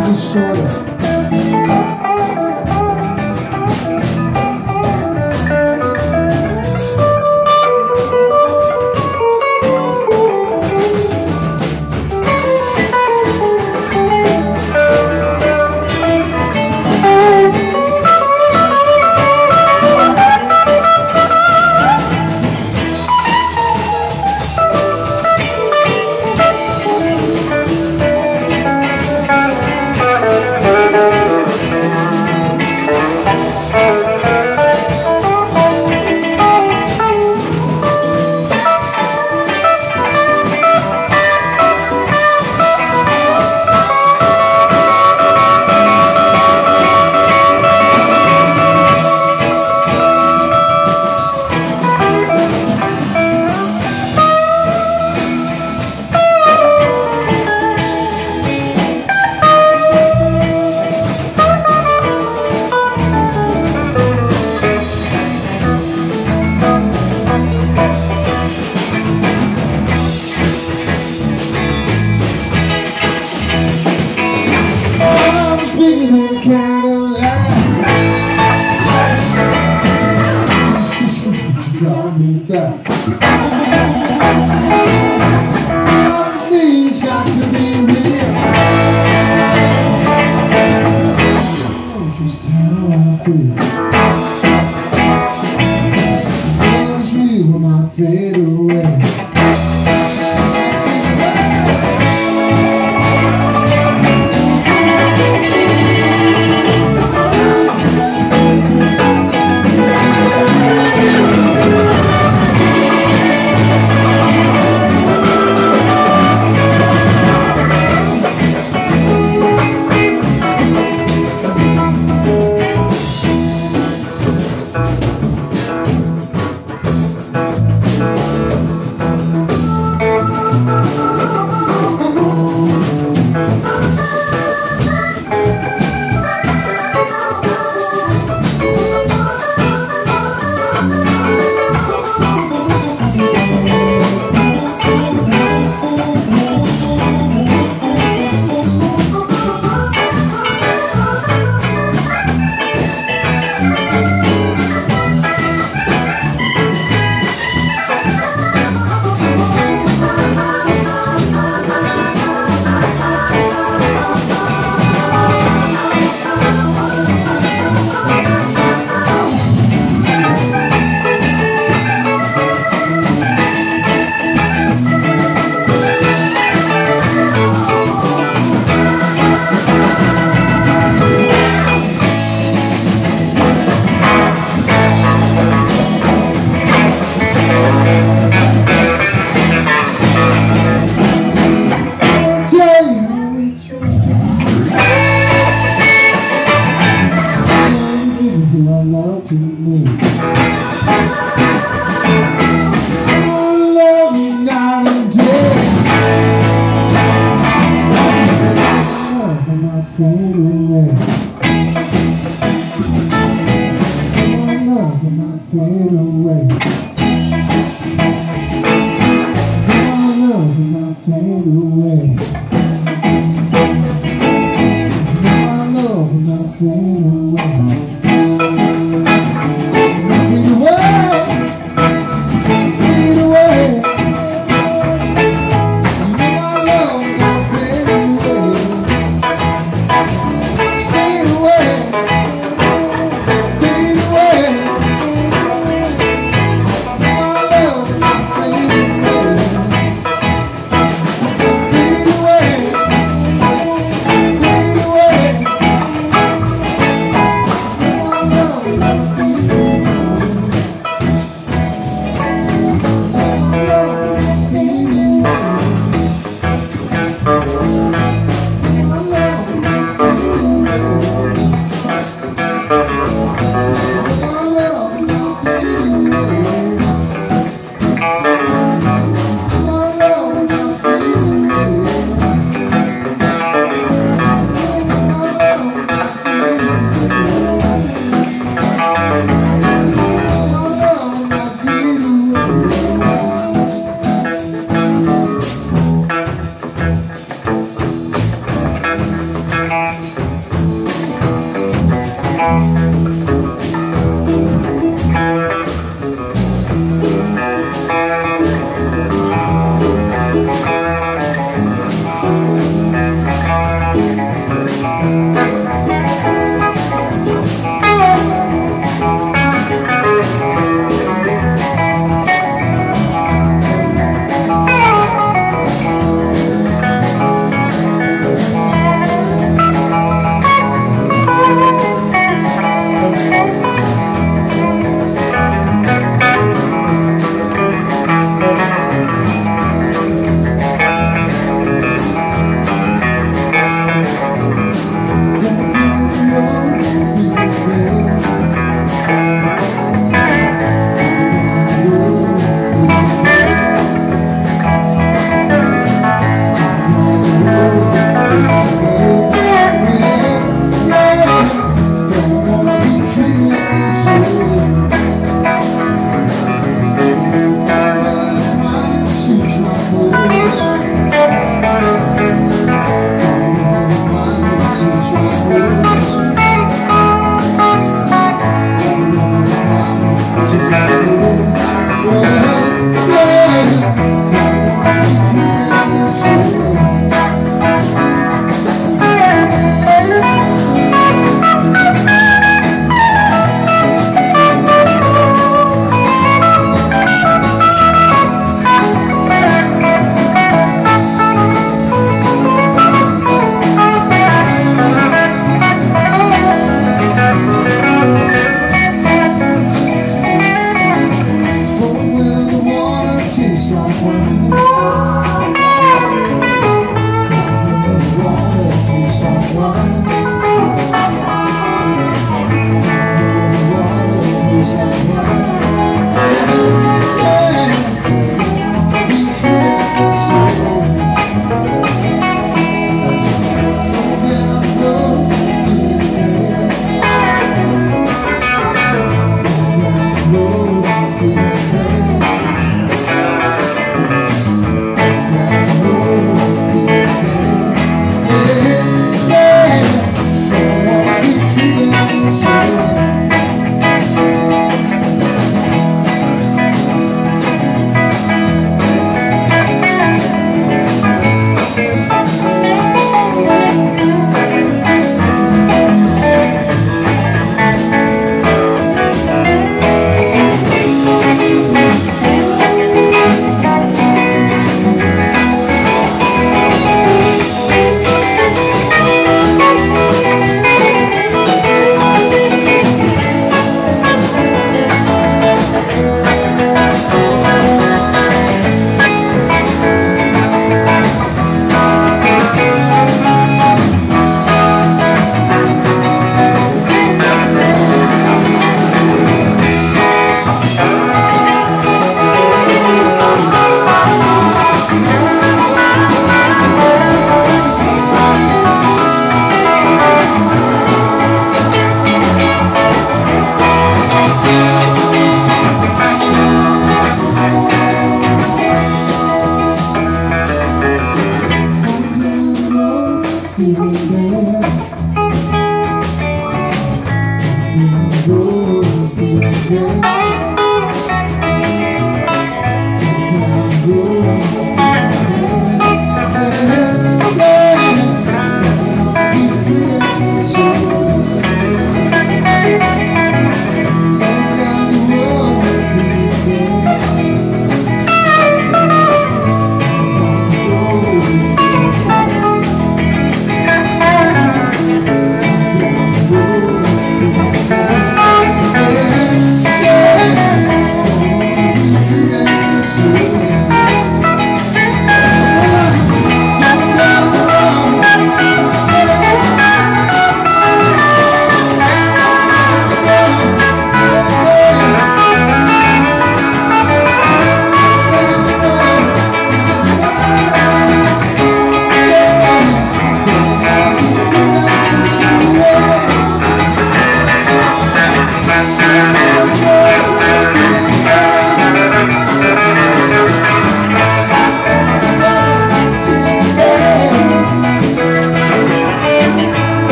de chora